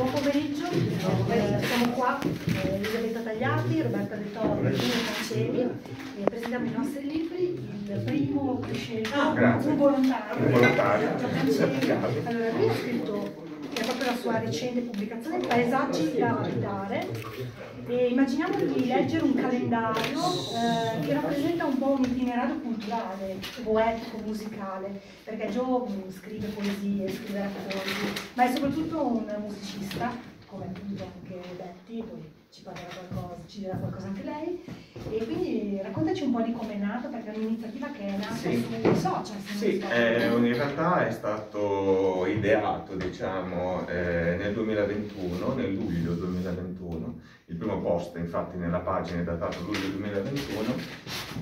Buon pomeriggio, eh, siamo qua, eh, Elisabetta Tagliati, Roberta De Torre e Gino Cancevi presentiamo i nostri libri. Il primo che scelgo, Ah, un volontario, Un volontario. Allora, lui ha scritto, che è proprio la sua recente pubblicazione, Paesaggi da abitare. E immaginiamo di leggere un calendario eh, che rappresenta un po' un itinerario culturale, poetico, musicale, perché Joe mh, scrive poesie, scrive racconti, ma è soprattutto un musicista, come appunto anche Betty, poi ci parlerà qualcosa, ci dirà qualcosa anche lei. E quindi raccontaci un po' di come è nato, perché è un'iniziativa che è nata Sì. sui social. Sì, eh, in realtà è stato ideato, diciamo, eh, nel 2021, nel luglio 2021, il primo post infatti nella pagina è datato luglio 2021,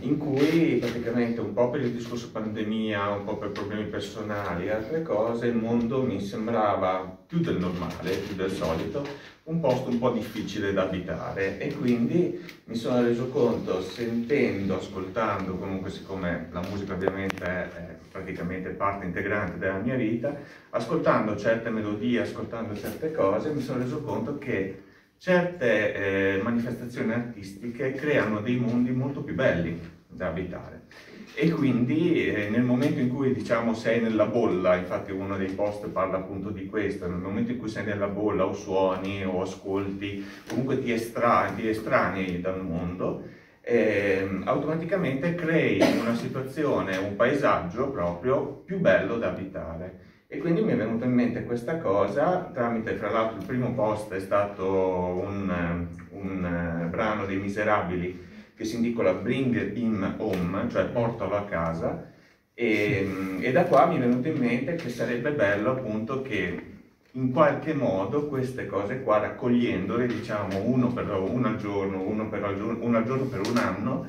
in cui praticamente un po' per il discorso pandemia, un po' per problemi personali e altre cose, il mondo mi sembrava più del normale, più del solito, un posto un po' difficile da abitare. E quindi mi sono reso conto, sentendo, ascoltando, comunque siccome la musica ovviamente è praticamente parte integrante della mia vita, ascoltando certe melodie, ascoltando certe cose, mi sono reso conto che certe eh, manifestazioni artistiche creano dei mondi molto più belli da abitare. E quindi eh, nel momento in cui diciamo sei nella bolla, infatti uno dei post parla appunto di questo, nel momento in cui sei nella bolla o suoni o ascolti, comunque ti, estra- ti estranei dal mondo, ehm, automaticamente crei una situazione, un paesaggio proprio più bello da abitare. E quindi mi è venuta in mente questa cosa tramite, fra l'altro il primo post è stato un, un eh, brano dei Miserabili che si intitola Bring Him Home, cioè portalo a casa, e, e da qua mi è venuto in mente che sarebbe bello appunto che in qualche modo queste cose qua, raccogliendole, diciamo uno, per, uno al giorno, uno, per, al giorno, uno al giorno per un anno,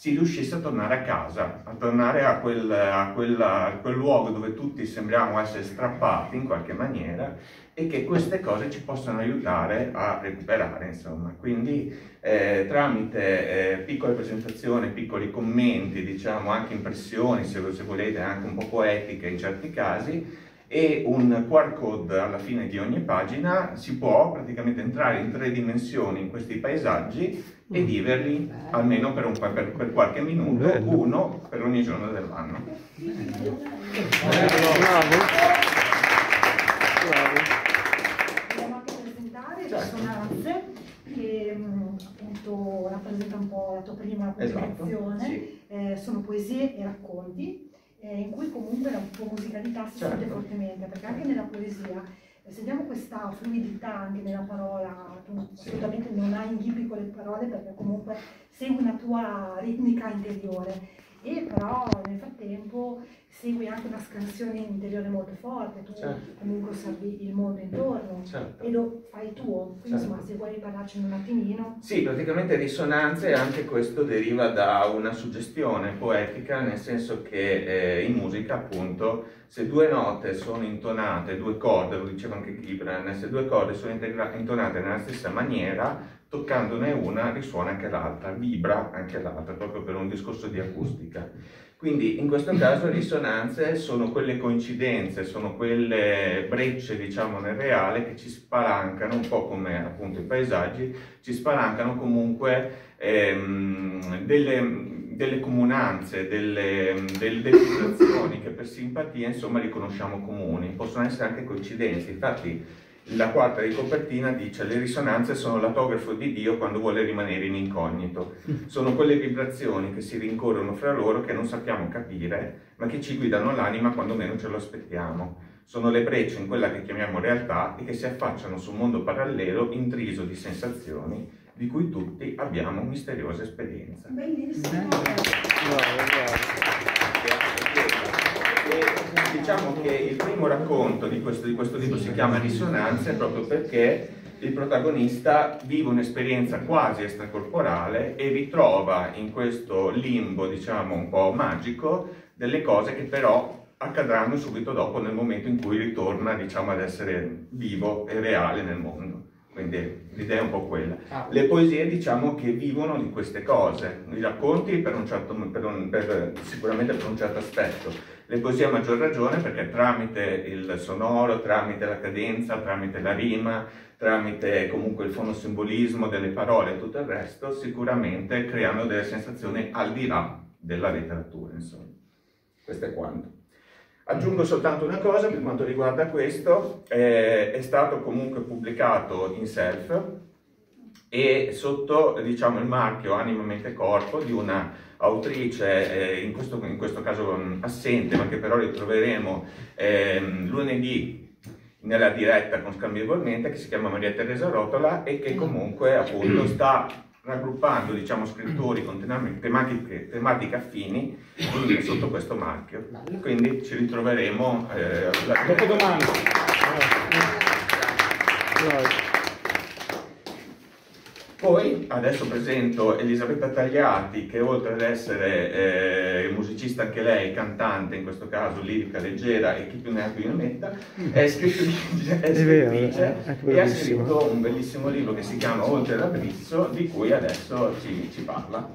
si riuscisse a tornare a casa, a tornare a quel, a quella- a quel luogo dove tutti sembriamo essere strappati in qualche maniera e che queste cose ci possano aiutare a recuperare, insomma. Quindi eh, tramite eh, piccole presentazioni, piccoli commenti, diciamo anche impressioni, se, se volete, anche un po' poetiche in certi casi, e un QR code alla fine di ogni pagina si può praticamente entrare in tre dimensioni in questi paesaggi e viverli almeno per, un, per- per qualche minuto, Bello. uno per ogni giorno dell'anno. Vogliamo anche presentare Certo. Risonanze, che mh, appunto rappresenta un po' la tua prima Esatto, pubblicazione. sì. Eh, sono poesie e racconti, eh, in cui comunque la tua musicalità si Certo. sente fortemente, perché anche nella poesia sentiamo questa fluidità anche nella parola, tu assolutamente non hai inghippi con le parole perché comunque segui una tua ritmica interiore. E però nel frattempo segui anche una scansione interiore molto forte, tu Certo. comunque osservi il mondo intorno Certo. e lo fai tuo. Quindi Certo. insomma se vuoi parlarci un attimino. Sì, praticamente risonanze anche questo deriva da una suggestione poetica, nel senso che eh, in musica, appunto, se due note sono intonate, due corde, lo diceva anche Gibran, se due corde sono intonate nella stessa maniera, toccandone una risuona anche l'altra, vibra anche l'altra, proprio per un discorso di acustica. Quindi in questo caso risonanze sono quelle coincidenze, sono quelle brecce, diciamo, nel reale che ci spalancano, un po' come appunto i paesaggi, ci spalancano comunque ehm, delle, delle comunanze, delle, delle, delle situazioni che per simpatia insomma riconosciamo comuni, possono essere anche coincidenze. Infatti la quarta di copertina dice le risonanze sono l'autografo di Dio quando vuole rimanere in incognito. Sono quelle vibrazioni che si rincorrono fra loro che non sappiamo capire, ma che ci guidano l'anima quando meno ce lo aspettiamo. Sono le brecce in quella che chiamiamo realtà e che si affacciano su un mondo parallelo intriso di sensazioni di cui tutti abbiamo misteriose esperienze. Bellissimo. E diciamo che il primo racconto di questo, di questo libro si chiama Risonanze proprio perché il protagonista vive un'esperienza quasi extracorporale e ritrova in questo limbo, diciamo, un po' magico, delle cose che però accadranno subito dopo nel momento in cui ritorna, diciamo, ad essere vivo e reale nel mondo. Quindi l'idea è un po' quella. Le poesie diciamo che vivono di queste cose, i racconti per un certo, per un- per- sicuramente per un certo aspetto, Le poesie a maggior ragione perché tramite il sonoro, tramite la cadenza, tramite la rima, tramite comunque il fonosimbolismo delle parole e tutto il resto, sicuramente creano delle sensazioni al di là della letteratura, insomma. Questo è quanto. Aggiungo soltanto una cosa per quanto riguarda questo, eh, è stato comunque pubblicato in self e sotto diciamo, il marchio Anima, Mente Corpo di una autrice, eh, in, questo, in, questo, caso um, assente, ma che però ritroveremo eh, lunedì nella diretta con Scambievolmente, che si chiama Maria Teresa Rotola e che comunque appunto sta raggruppando diciamo, scrittori con tematiche, tematiche affini sotto questo marchio. Quindi ci ritroveremo eh, la... dopodomani. Poi adesso presento Elisabetta Tagliati che oltre ad essere eh, musicista anche lei, cantante in questo caso, lirica leggera e chi più ne ha più ne metta, è scrittrice, è scrittrice è e ha scritto un bellissimo libro che si chiama Oltre l'abisso di cui adesso ci, ci parla.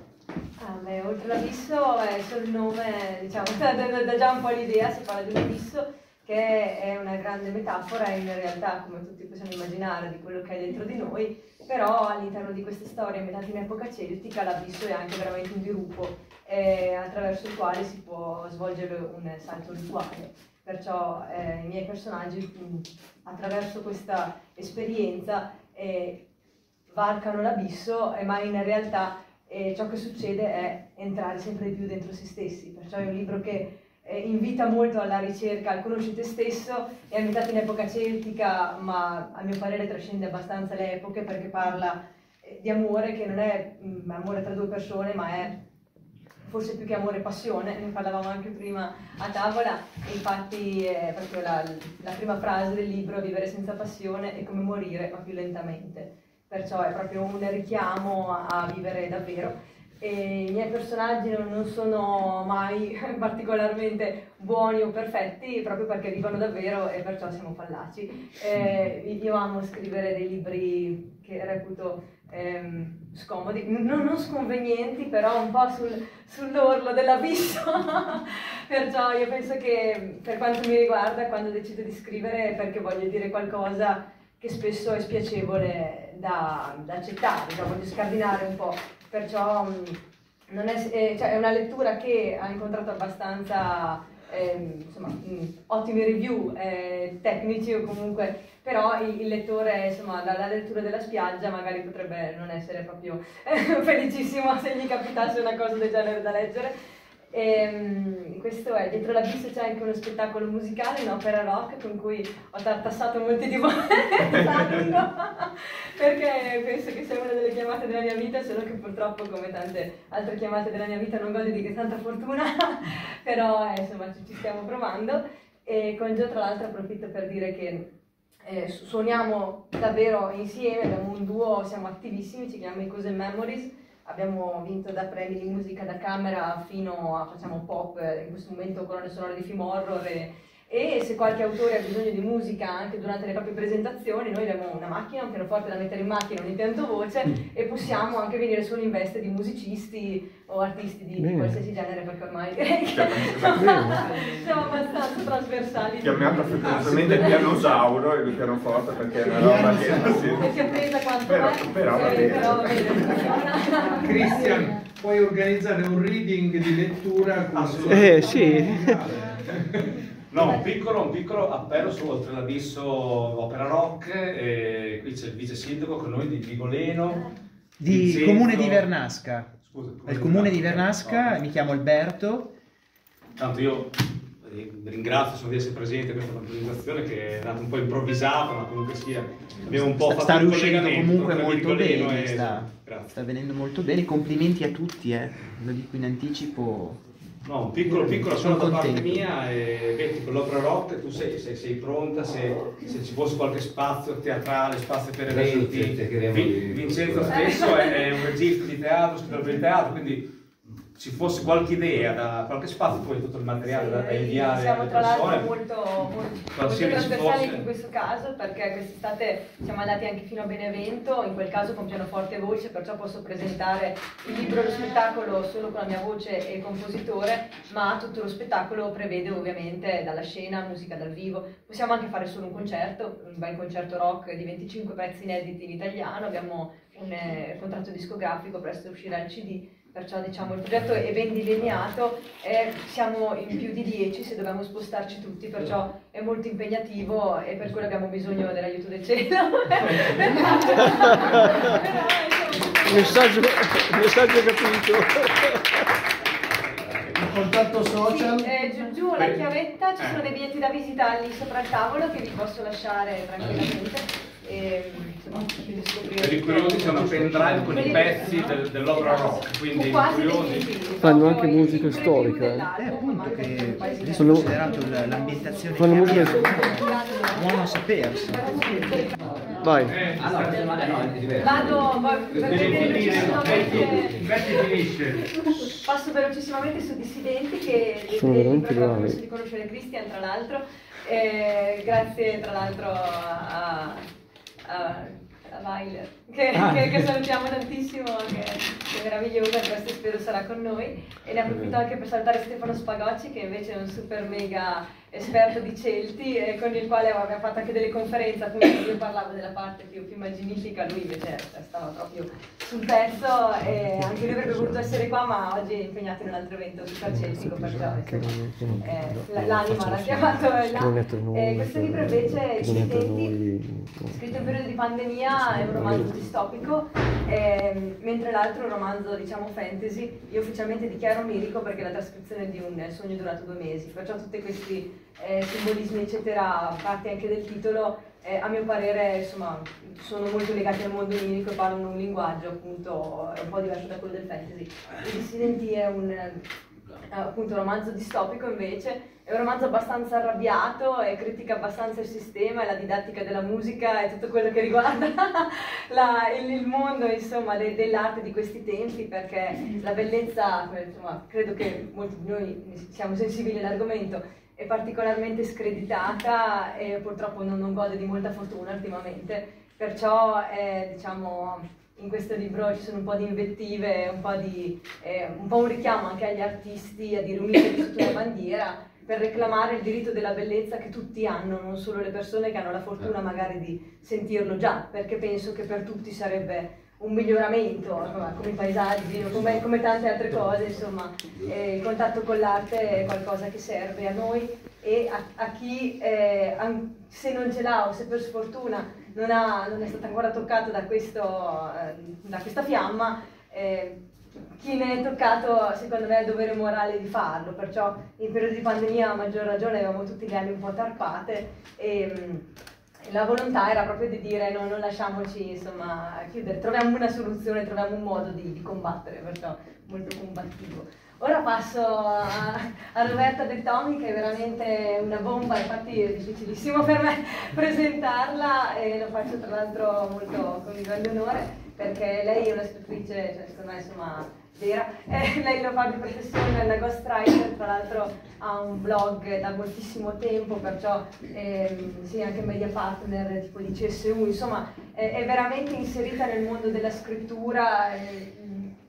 Ah, beh, Oltre l'abisso è il nome, diciamo, dà già un po' l'idea, si parla di un abisso che è una grande metafora in realtà, come tutti possiamo immaginare, di quello che è dentro di noi, però all'interno di queste storie ambientate in epoca celtica l'abisso è anche veramente un dirupo eh, attraverso il quale si può svolgere un salto rituale. Perciò eh, i miei personaggi mh, attraverso questa esperienza eh, varcano l'abisso, ma in realtà eh, ciò che succede è entrare sempre di più dentro se stessi. Perciò è un libro che eh, invita molto alla ricerca, al conosci te stesso, è ambientato in epoca celtica, ma a mio parere trascende abbastanza le epoche perché parla eh, di amore che non è mh, mm, amore tra due persone, ma è forse più che amore passione, ne parlavamo anche prima a tavola, infatti è proprio la, la prima frase del libro, vivere senza passione è come morire ma più lentamente, perciò è proprio un richiamo a, a vivere davvero e i miei personaggi non sono mai particolarmente buoni o perfetti proprio perché vivono davvero e perciò siamo fallaci. Eh, io amo scrivere dei libri che reputo ehm, scomodi, non, non, sconvenienti, però un po' sul, sull'orlo dell'abisso. perciò io penso che per quanto mi riguarda, quando decido di scrivere è perché voglio dire qualcosa che spesso è spiacevole da, da accettare, cioè voglio scardinare un po' perciò mm, è, è, cioè, è, una lettura che ha incontrato abbastanza eh, insomma, mm, ottimi review eh, tecnici o comunque, però il, il lettore, insomma, dalla lettura della spiaggia magari potrebbe non essere proprio eh, felicissimo se gli capitasse una cosa del genere da leggere e, um, questo è, dietro l'abisso c'è anche uno spettacolo musicale, un'opera rock con cui ho tartassato molti di voi. Perché penso che sia una delle chiamate della mia vita, solo che purtroppo come tante altre chiamate della mia vita non godo di tanta fortuna, però eh, insomma ci, ci, stiamo provando. E con Gio tra l'altro approfitto per dire che eh, suoniamo davvero insieme, abbiamo un duo, siamo attivissimi, ci chiamiamo I Cose Memories abbiamo vinto da premi di musica da camera fino a facciamo pop, in questo momento colonne sonore di film horror e, e se qualche autore ha bisogno di musica anche durante le proprie presentazioni, noi abbiamo una macchina, un pianoforte da mettere in macchina, un impianto voce e possiamo anche venire solo in veste di musicisti o artisti di, di qualsiasi genere perché ormai siamo abbastanza trasversali. Chiamiamo affettuosamente il pianosauro e il pianoforte perché è una roba che... È più appesa quanto però. Però, va bene. Però, va bene. Cristian, puoi organizzare un reading di lettura con... Eh sì. No, un piccolo, un piccolo appello su Oltre l'Abisso Opera Rock, e qui c'è il vice sindaco con noi di Vigoleno. Di Vincenzo. Comune di Vernasca. Scusa, il comune di Vernasca, no, mi chiamo Alberto. Tanto io ringrazio sono di essere presente a questa organizzazione che è nata un po' improvvisata, ma comunque sia abbiamo un po' sta, fatto sta riuscendo comunque molto bene, sta, sta, venendo molto bene. Complimenti a tutti, eh. lo dico in anticipo. No, un piccolo, piccolo solo da parte mia e Betty con l'opera rock tu sei, sei, sei pronta se, se, ci fosse qualche spazio teatrale, spazio per eventi. Vincenzo stesso è, è, un regista di teatro, scrittore di teatro quindi ci fosse qualche idea da qualche spazio, poi tutto il materiale da, da inviare siamo alle tra l'altro persone. molto, molto, trasversali in questo caso perché quest'estate siamo andati anche fino a Benevento, in quel caso con pianoforte e voce, perciò posso presentare il libro e lo spettacolo solo con la mia voce e compositore, ma tutto lo spettacolo prevede ovviamente dalla scena, musica dal vivo. Possiamo anche fare solo un concerto, un bel concerto rock di 25 pezzi inediti in italiano, abbiamo un eh, contratto discografico, presto uscirà il CD, perciò diciamo il progetto è ben delineato, e siamo in più di 10 se dobbiamo spostarci tutti, perciò è molto impegnativo e per quello abbiamo bisogno dell'aiuto del cielo. Messaggio, messaggio capito. Il contatto social? Sì, eh, giù, giù la chiavetta, ci sono dei biglietti da visita lì sopra il tavolo che vi posso lasciare tranquillamente. E, Per i curiosi c'è una pendrive con i pezzi del- dell'opera rock, quindi curiosi... Fanno anche musica storica, eh. Eh, appunto, ma anche che Fanno- considerato l'ambientazione fanno musica- abbiamo, buono a sapersi. Vai. Eh, no, eh, no, è. Vado, passo velocissimamente su Dissidenti che Sono veramente bravi. posso riconoscere Christian tra l'altro, Eh, grazie tra l'altro a, a, a Che, che- che salutiamo tantissimo, che, che è meravigliosa, questo spero sarà con noi. E ne approfitto anche per salutare Stefano Spagocci che invece è un super mega esperto di Celti e con il quale abbiamo fatto anche delle conferenze, appunto io parlavo della parte più, più immaginifica, lui invece stava proprio sul pezzo e anche lui avrebbe voluto essere qua ma oggi è impegnato in un altro evento super celtico perciò insomma, eh, l'anima l'ha chiamato là. Eh, questo libro invece Incidenti scritto in periodo di pandemia è un romanzo distopico ehm, mentre l'altro è romanzo diciamo fantasy io ufficialmente dichiaro onirico perché è la trascrizione di un sogno durato due mesi. Perciò tutti questi eh, simbolismi eccetera parte anche del titolo eh, a mio parere insomma sono molto legati al mondo onirico e parlano un linguaggio appunto un po' diverso da quello del fantasy. I Dissidenti è un eh, appunto un romanzo distopico invece. È un romanzo abbastanza arrabbiato e critica abbastanza il sistema e la didattica della musica e tutto quello che riguarda la- il, il mondo insomma de- dell'arte di questi tempi perché la bellezza eh, insomma credo che molti di noi siamo sensibili all'argomento è particolarmente screditata e purtroppo non, non gode di molta fortuna ultimamente. Perciò è diciamo in questo libro ci sono un po' di invettive, un po', di, eh, un, po un richiamo anche agli artisti a dire unitevi sotto una bandiera per reclamare il diritto della bellezza che tutti hanno, non solo le persone che hanno la fortuna magari di sentirlo già, perché penso che per tutti sarebbe un miglioramento, insomma, come paesaggi, o come, come tante altre cose, insomma, eh, il contatto con l'arte è qualcosa che serve a noi e a, a chi eh, an- se non ce l'ha o se per sfortuna non, ha- non è stato ancora toccato da, questo, eh, da questa fiamma, eh, chi ne è toccato secondo me ha il dovere morale di farlo, perciò in periodo di pandemia a maggior ragione avevamo tutti le ali un po' tarpate e mm, la volontà era proprio di dire no, non lasciamoci insomma chiudere, troviamo una soluzione, troviamo un modo di, di combattere, perciò molto combattivo. Ora passo a, a Roberta De Tomi che è veramente una bomba, infatti è difficilissimo per me presentarla e lo faccio tra l'altro molto con grande onore perché lei è una scrittrice, cioè, secondo me insomma vera, eh, lei lo fa di professione, è una ghostwriter, tra l'altro ha un blog da moltissimo tempo, perciò ehm, sì, anche media partner tipo di CSU, insomma è, è veramente inserita nel mondo della scrittura e,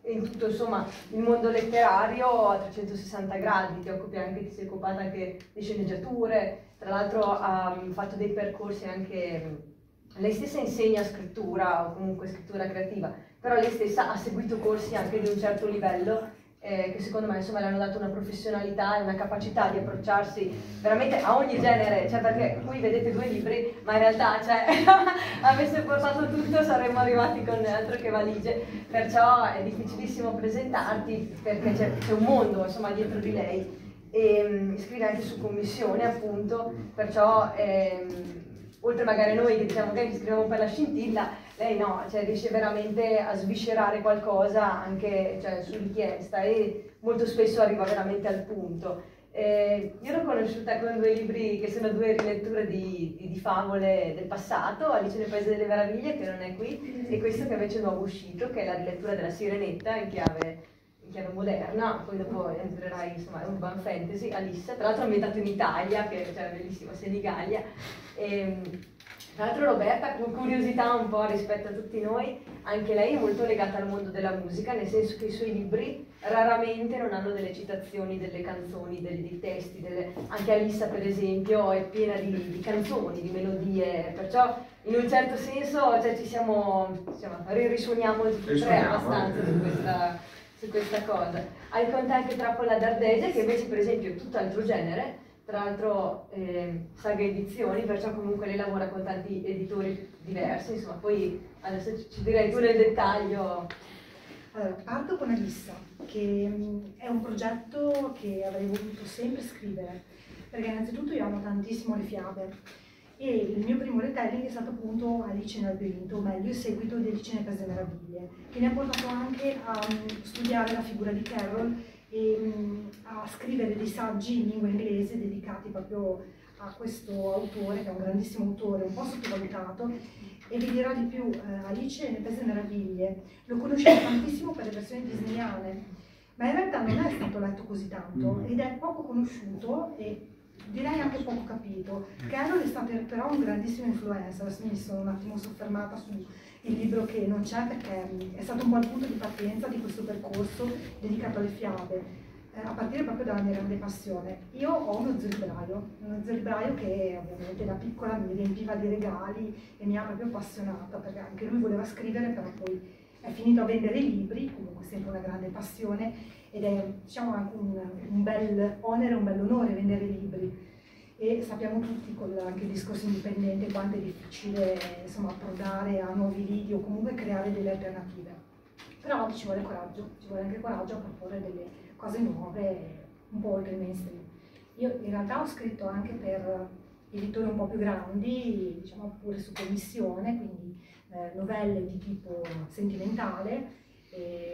e in tutto insomma il mondo letterario a 360 gradi, ti occupi anche, ti sei occupata anche di sceneggiature, tra l'altro ha mm, fatto dei percorsi anche, mm, lei stessa insegna scrittura o comunque scrittura creativa, però lei stessa ha seguito corsi anche di un certo livello eh, che secondo me insomma le hanno dato una professionalità e una capacità di approcciarsi veramente a ogni genere, cioè perché qui vedete due libri, ma in realtà cioè, avesse portato tutto saremmo arrivati con altro che valigie, perciò è difficilissimo presentarti perché c'è, un mondo insomma dietro di lei. E mm, scrive anche su commissione appunto, perciò ehm, oltre magari a noi che diciamo che scriviamo per la scintilla, lei no, cioè riesce veramente a sviscerare qualcosa anche cioè, su richiesta e molto spesso arriva veramente al punto. Eh, io l'ho conosciuta con due libri che sono due riletture di, di- di favole del passato, Alice nel Paese delle Meraviglie che non è qui, e questo che invece è nuovo uscito, che è la rilettura della Sirenetta in chiave, in chiave moderna, poi dopo entrerai insomma in urban fantasy, Alice, tra l'altro ambientato in Italia, che cioè, bellissimo, Senigallia. E, ehm, tra l'altro Roberta, con curiosità un po' rispetto a tutti noi, anche lei è molto legata al mondo della musica, nel senso che i suoi libri raramente non hanno delle citazioni delle canzoni, dei, dei testi, delle... anche Alissa per esempio è piena di, di, canzoni, di melodie, perciò in un certo senso cioè, ci siamo, insomma, risuoniamo tre abbastanza su questa, su questa cosa. Hai conto anche Trappola d'Ardese che invece per esempio è tutt'altro genere, tra l'altro eh, Saga Edizioni, perciò comunque lei lavora con tanti editori diversi, insomma poi adesso ci direi tu nel dettaglio. Allora, parto con Alissa, che è un progetto che avrei voluto sempre scrivere, perché innanzitutto io amo tantissimo le fiabe e il mio primo retelling è stato appunto Alice nel labirinto, o meglio il seguito di Alice nelle Paese Meraviglie, che mi ha portato anche a studiare la figura di Carol e um, a scrivere dei saggi in lingua inglese dedicati proprio a questo autore, che è un grandissimo autore, un po' sottovalutato, e vi dirò di più, eh, Alice nelle Paese Meraviglie, lo conoscevo tantissimo per le versioni disneyane, ma in realtà non è stato letto così tanto mm. ed è poco conosciuto e direi anche poco capito. Carol è stato però un grandissimo influencer, adesso mi sono un attimo soffermata sul libro che non c'è perché è stato un il punto di partenza di questo percorso dedicato alle fiabe eh, a partire proprio dalla mia grande passione. Io ho uno zelibraio, uno zelibraio che ovviamente da piccola mi riempiva di regali e mi ha proprio appassionata perché anche lui voleva scrivere, però poi è finito a vendere i libri, comunque sempre una grande passione ed è diciamo un, un bel onere, un bel onore vendere libri e sappiamo tutti con anche il discorso indipendente quanto è difficile insomma, approdare a nuovi lidi o comunque creare delle alternative. Però ci vuole coraggio, ci vuole anche coraggio a proporre delle cose nuove un po' oltre il mainstream. Io in realtà ho scritto anche per editori un po' più grandi, diciamo pure su commissione, quindi eh, novelle di tipo sentimentale,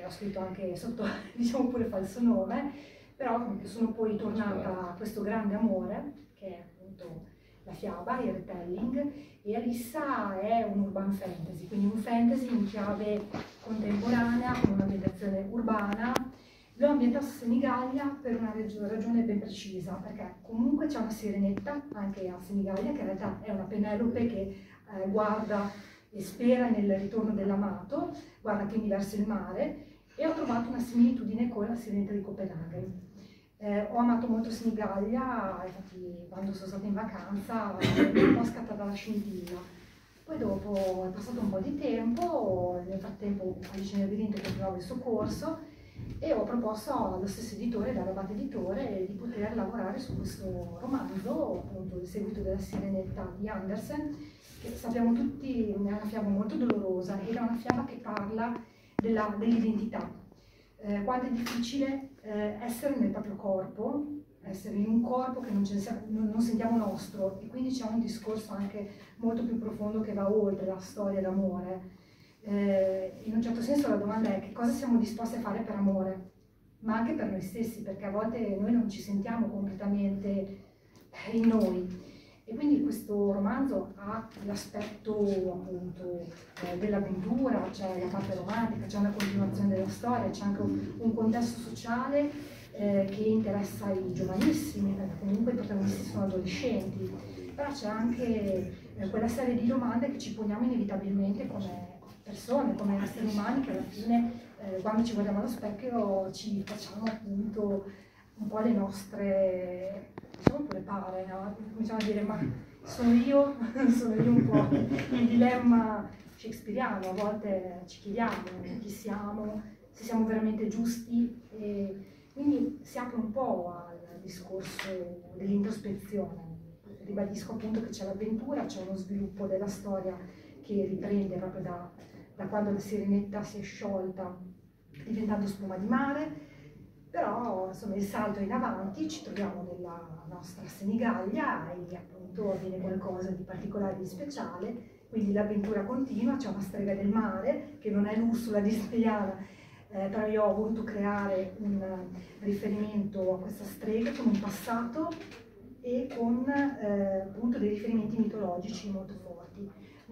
ho scritto anche sotto, diciamo pure falso nome, però sono poi tornata a questo grande amore, che è appunto la fiaba, il retelling, e Alissa è un urban fantasy, quindi un fantasy in chiave contemporanea, con un'ambientazione urbana, L'ho ambientato a Senigallia per una ragione ben precisa, perché comunque c'è una sirenetta anche a Senigallia, che in realtà è una Penelope che eh, guarda e spera nel ritorno dell'amato, guarda quindi verso il mare, e ho trovato una similitudine con la sirenetta di Copenaghen. Eh, ho amato molto Senigallia, infatti quando sono stata in vacanza mi è un po' scattata la scintilla. Poi dopo è passato un po' di tempo, nel frattempo Alice nel labirinto continuava il suo corso e ho proposto allo stesso editore, da Rabat Editore, di poter lavorare su questo romanzo, appunto il seguito della Sirenetta di Andersen, che sappiamo tutti è una fiaba molto dolorosa ed è una fiaba che parla dell'identità. Eh, quanto è difficile eh, essere nel proprio corpo, essere in un corpo che non, non, non, sentiamo nostro e quindi c'è un discorso anche molto più profondo che va oltre la storia d'amore eh, in un certo senso la domanda è che cosa siamo disposti a fare per amore, ma anche per noi stessi, perché a volte noi non ci sentiamo completamente in noi. E quindi questo romanzo ha l'aspetto appunto eh, dell'avventura, c'è la parte romantica, c'è una continuazione della storia, c'è anche un, contesto sociale eh, che interessa i giovanissimi, perché comunque i protagonisti sono adolescenti, però c'è anche eh, quella serie di domande che ci poniamo inevitabilmente come persone, come esseri umani che alla fine eh, quando ci guardiamo allo specchio ci facciamo appunto un po' le nostre, diciamo pure pare, no? cominciamo a dire ma sono io, sono io un po' il dilemma shakespeariano, a volte ci chiediamo chi siamo, se siamo veramente giusti e quindi si apre un po' al discorso dell'introspezione. Ribadisco appunto che c'è l'avventura, c'è uno sviluppo della storia che riprende proprio da da quando la sirenetta si è sciolta diventando spuma di mare, però insomma il salto è in avanti, ci troviamo nella nostra Senigallia e appunto avviene qualcosa di particolare, di speciale, quindi l'avventura continua, c'è una strega del mare che non è l'Ursula disneyana, eh, però io ho voluto creare un riferimento a questa strega con un passato e con eh, appunto dei riferimenti mitologici molto forti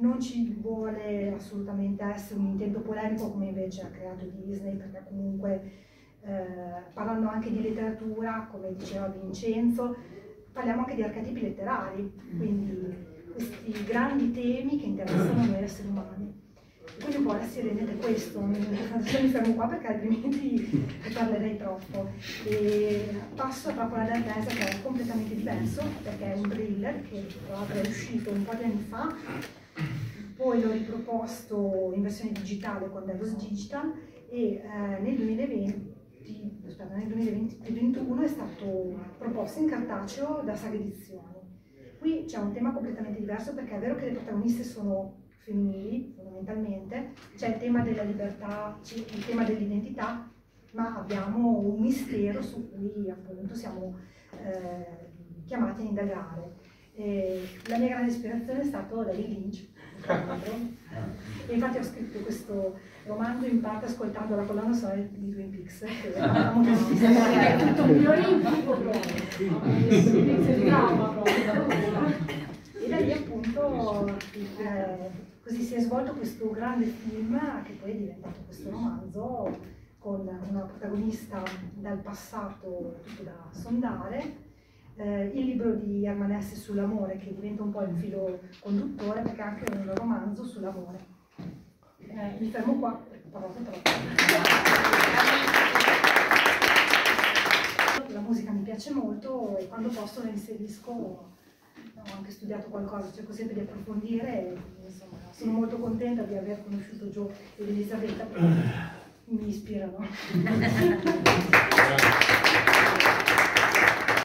non ci vuole assolutamente essere un intento polemico come invece ha creato Disney, perché comunque eh, parlando anche di letteratura, come diceva Vincenzo, parliamo anche di archetipi letterari, quindi questi grandi temi che interessano noi esseri umani. Quindi un po' ora si rendete questo, adesso mi fermo qua perché altrimenti parlerei troppo. E passo proprio alla Dark che è completamente diverso, perché è un thriller che è uscito un po' di anni fa, poi l'ho riproposto in versione digitale con Devos Digital e eh, nel 2020 aspetta, nel 2021 è stato proposto in cartaceo da Saga Edizioni. Qui c'è un tema completamente diverso perché è vero che le protagoniste sono femminili fondamentalmente, c'è il tema della libertà, il tema dell'identità, ma abbiamo un mistero su cui appunto siamo eh, chiamati a indagare. E la mia grande ispirazione è stata David Lynch, e infatti ho scritto questo romanzo in parte ascoltando la colonna sonora di Twin Peaks. È tutto più olimpico E da lì appunto eh, così si è svolto questo grande film che poi è diventato questo romanzo con una protagonista dal passato tutto da sondare eh, il libro di Armanesse sull'amore che diventa un po' il filo conduttore perché è anche un romanzo sull'amore. Eh, mi fermo qua parlato troppo. La musica mi piace molto e quando posso la inserisco, ho anche studiato qualcosa, cerco sempre di approfondire e insomma, sono molto contenta di aver conosciuto Gio ed Elisabetta mi ispirano.